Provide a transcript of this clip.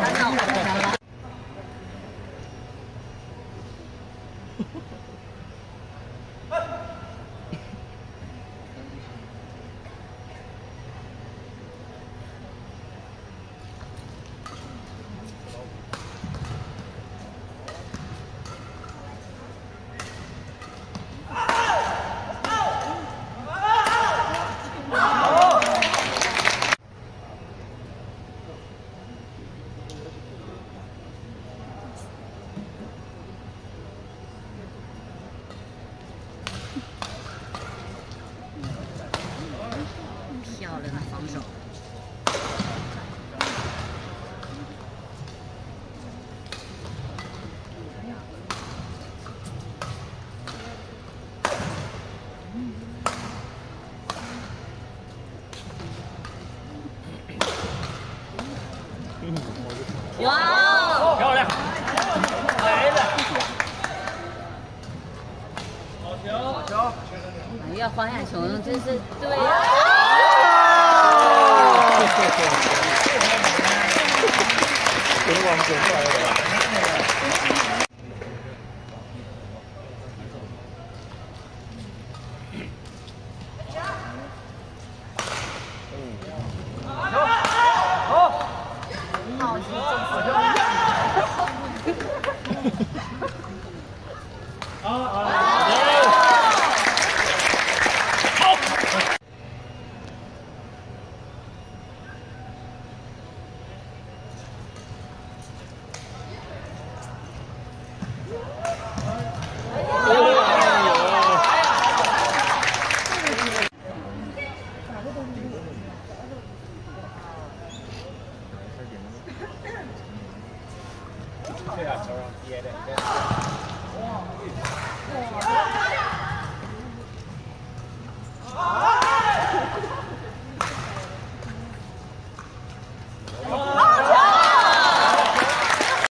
看到了。哇！漂亮，来了，好球，好球，哎呀，黄亚琼真是对啊。对啊，球上接的。